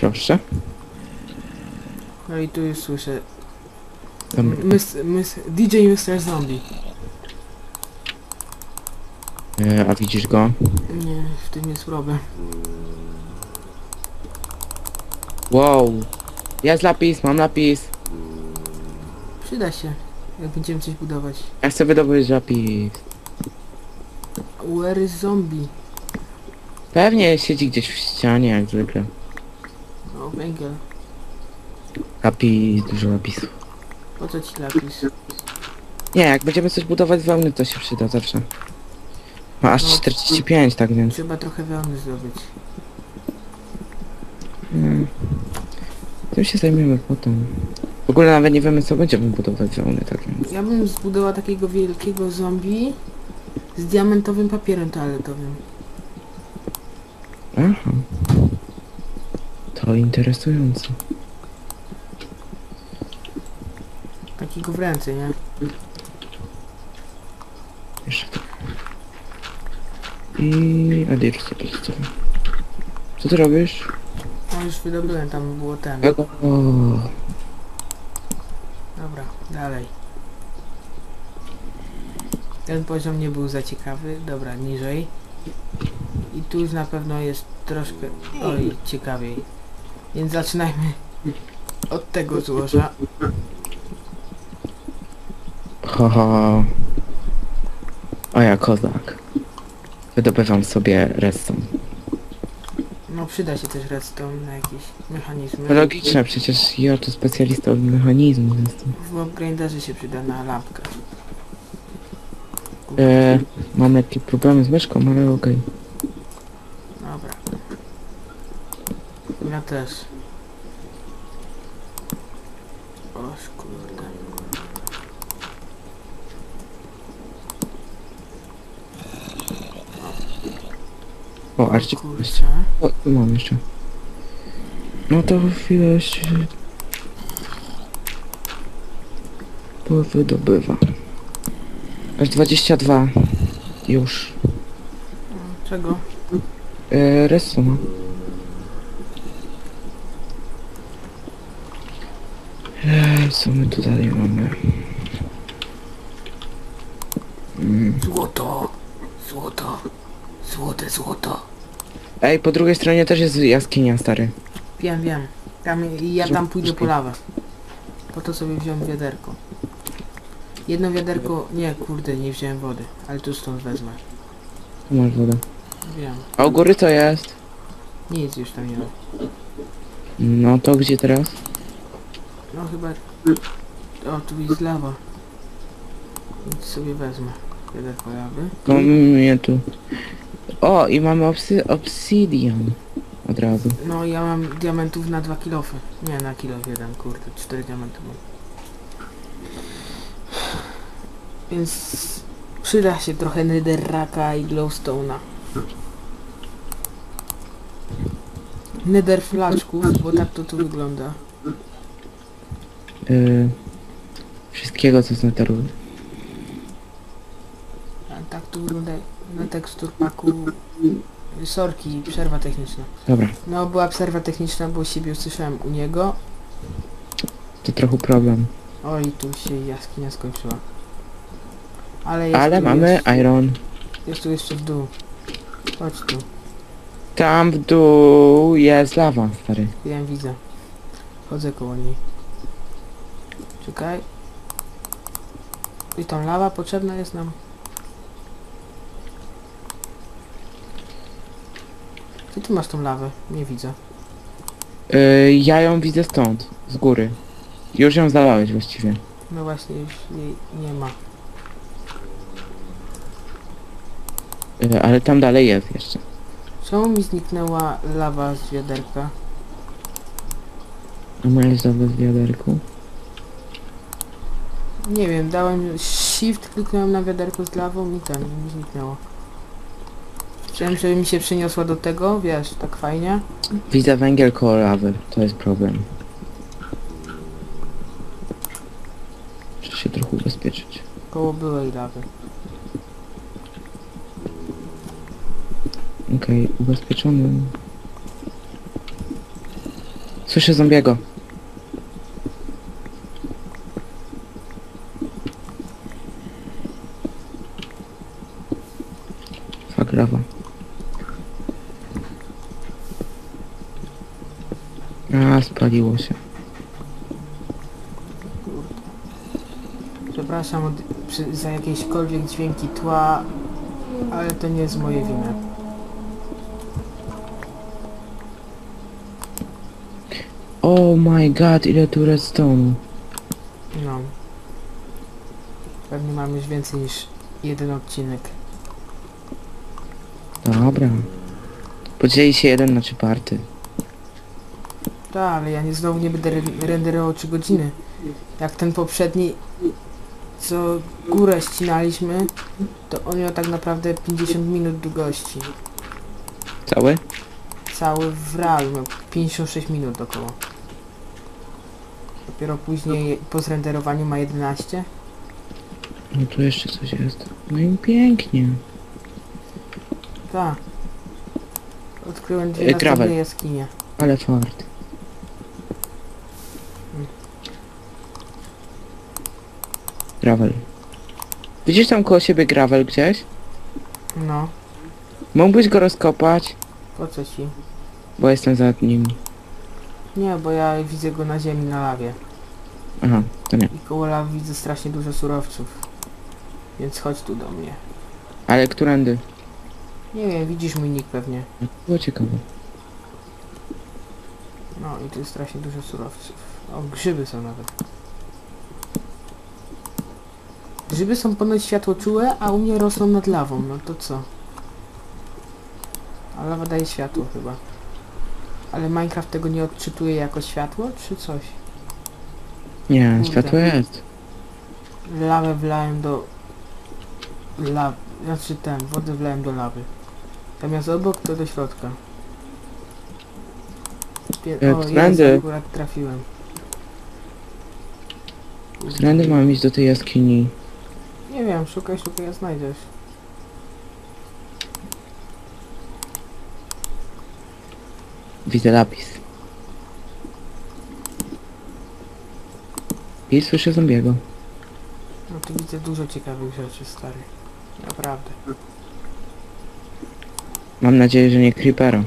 Proszę. No i tu już słyszę. Tam, Mys, mys, DJ Mr. Zombie. e, a widzisz go? Nie, w tym jest problem. Wow. Jest lapis, mam lapis. Przyda się, jak będziemy coś budować. Ja chcę wydobyć lapis. Where is zombie? Pewnie siedzi gdzieś w ścianie, jak zwykle. O, węgiel. Lapis, dużo lapisu. Po co ci lapis? Nie, jak będziemy coś budować z wełny, to się przyda zawsze. Ma aż No. 45, tak więc. Trzeba trochę wełny zdobyć. Mm. Tym się zajmiemy potem. W ogóle nawet nie wiemy co będziemy budować z wełny, tak więc. Ja bym zbudowała takiego wielkiego zombie z diamentowym papierem toaletowym. Aha. To interesujące. Takiego w ręce, nie? Jeszcze to. I... Adir sobie pozostawię. Co ty robisz? No już wydobyłem, tam było ten. Dobra, dalej. Ten poziom nie był za ciekawy. Dobra, niżej. I tu już na pewno jest troszkę... Oj, ciekawiej. Więc zaczynajmy od tego złoża. Haha. A ja kozak. Wydobywam sobie redstone. No przyda się też redstone na jakieś mechanizmy. Logiczne, przecież ja to specjalista od mechanizmu jestem. W upgraderze się przyda na lampkę. E, mam jakieś problemy z myszką, ale okej. Dobra. Ja też. Oż kurde. O, aż ci Kurczę. O, tu mam jeszcze. No to chwilę się... Wydobywa. Aż 22. Już. Czego? E, redstone. Co my tu dalej mamy? Mm. Złoto! Złoto! Złote złoto! Ej, po drugiej stronie też jest jaskinia, stary. Wiem, wiem. Tam, ja tam pójdę po lawę. Po to sobie wziąłem wiaderko. Jedno wiaderko... Nie, kurde, nie wziąłem wody. Ale tu stąd wezmę. Tu masz wodę. Wiem. A u góry co jest? Nic już tam nie ma. No to gdzie teraz? No chyba... O, tu jest lawa. Więc sobie wezmę. Wiaderko lawy. No mnie tu. O, i mamy obsy obsidian. Od razu. No ja mam diamentów na dwa kilofy. Nie, na kilo jeden, kurde, cztery diamenty mam. Więc przyda się trochę netherraka i glowstone'a. Nether flaczków, bo tak to tu wygląda. Yy, wszystkiego co z neteru. A tak tu wygląda na tekstur paku. Sorki, przerwa techniczna. Dobra, No była przerwa techniczna, bo siebie usłyszałem u niego. to trochę problem. Oj, tu się jaskinia skończyła. Ale jest Ale tu mamy jeszcze, iron. jest tu jeszcze w dół. Chodź tu, Tam w dół jest lawa, stary. wiem, widzę. Chodzę koło niej. Czekaj. I tam lawa potrzebna jest nam. Gdzie ty masz tą lawę? Nie widzę. Yy, ja ją widzę stąd, z góry. Już ją zalałeś właściwie. No właśnie, już jej nie ma. Yy, ale tam dalej jest jeszcze. Czemu mi zniknęła lawa z wiaderka? A masz zawód w wiaderku? Nie wiem, dałem shift, kliknąłem na wiaderko z lawą i ten, mi zniknęło. Chciałem, żeby mi się przeniosła do tego, wiesz, tak fajnie. Widzę węgiel koło lawy, to jest problem. Muszę się trochę ubezpieczyć. Koło byłej lawy. Okej, ubezpieczony. Słyszę zombiego. Lawa. A, spaliło się. Przepraszam od, przy, za jakiekolwiek dźwięki tła, ale to nie jest moje wina. Oh my god, ile tu redstone'u. No. Pewnie mam już więcej niż jeden odcinek. Dobra. Podzieli się jeden na trzy party. Tak, ale ja nie znowu nie będę re- renderował 3 godziny. Jak ten poprzedni, co górę ścinaliśmy, to on miał tak naprawdę 50 minut długości. Cały? Cały w realu miał 56 minut około. Dopiero później po zrenderowaniu ma 11. No tu jeszcze coś jest. No i pięknie. Tak. Odkryłem dwie następne jaskinie. Ale fart. Gravel. Widzisz tam koło siebie gravel gdzieś? No, Mógłbyś go rozkopać? po co ci? Bo jestem za nim. Nie, bo ja widzę go na ziemi na lawie. Aha, to nie. I koło lawy widzę strasznie dużo surowców. Więc chodź tu do mnie. Ale którędy? Nie wiem, widzisz mój nick pewnie. Było ciekawe. No i tu jest strasznie dużo surowców. O, grzyby są nawet. Grzyby są ponoć światłoczułe, a u mnie rosną nad lawą. No to co? A lawa daje światło chyba. Ale Minecraft tego nie odczytuje jako światło, czy coś? Nie, Kurde. światło jest. Lawę wlałem do... Law... Znaczy ten, wodę wlałem do lawy. Zamiast obok, to do środka. Pie... E, O, jest, akurat trafiłem. Którędy mam iść do tej jaskini? Nie wiem, szukaj, szukaj, a znajdziesz. Widzę lapis. I słyszę zombiego. No tu widzę dużo ciekawych rzeczy, stary. Naprawdę. Mam nadzieję, że nie creepera.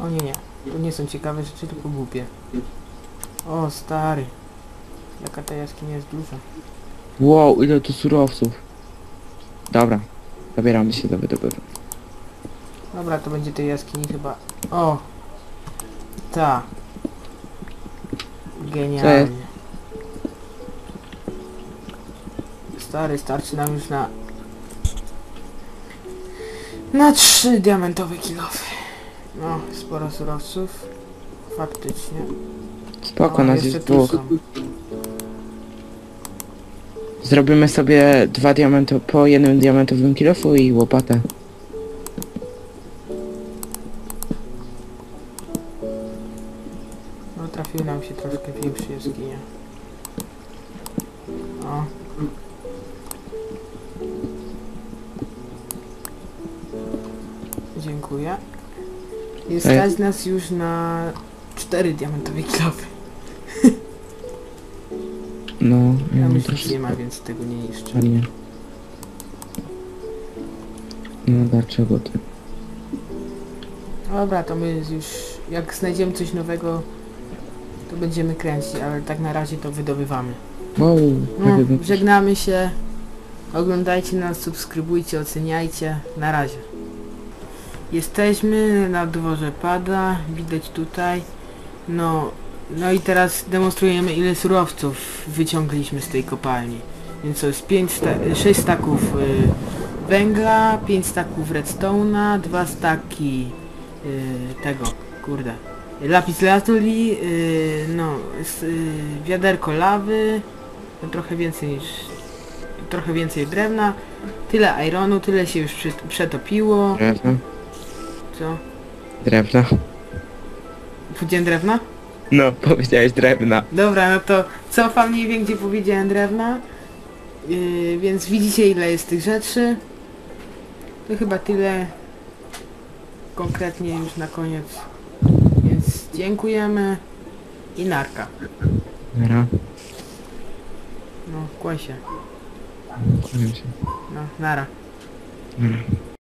O nie, nie. To nie są ciekawe rzeczy, tylko głupie. O, stary. Jaka ta jaskinia jest duża. Wow, ile tu surowców. Dobra, zabieramy się do wydobywania. Dobra, to będzie tej jaskini chyba... O! Ta. Genialnie. Stary, starczy nam już na... Na trzy diamentowe kilofy. No, sporo surowców. Faktycznie. Spoko, O, nas jeszcze jest tu dwóch. są. Zrobimy sobie dwa diamento po jednym diamentowym kilofu i łopatę. No, trafiły nam się troszkę większe jaskinie. O. Dziękuję. Jest Ej. stać nas już na cztery diamentowe kilofy. No, ja mam już też nic nie ma, więc tego nie niszczę. ładnie. No dlaczego ty? Dobra, to my już, jak znajdziemy coś nowego, to będziemy kręcić, ale tak na razie to wydobywamy. Wow, No, bym- żegnamy się. Oglądajcie nas, subskrybujcie, oceniajcie. Na razie. Jesteśmy na dworze pada, widać tutaj. No, no i teraz demonstrujemy ile surowców wyciągliśmy z tej kopalni. Więc to jest 5 sta 6 staków y, węgla, 5 staków redstone'a, 2 staki y, tego, kurde, lapis lazuli, y, no, s, y, wiaderko lawy, no, trochę więcej niż trochę więcej drewna, tyle ironu, tyle się już przetopiło, Drewno? Co? Drewno? Powiedziałem drewna? No, powiedziałeś drewna. Dobra, no to cofam mniej więcej gdzie powiedziałem drewna, yy, więc widzicie ile jest tych rzeczy, to chyba tyle konkretnie już na koniec, więc Dziękujemy i narka. Nara. No, kłań się. Kłaniam się. No, nara. Nara.